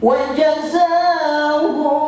为这生活。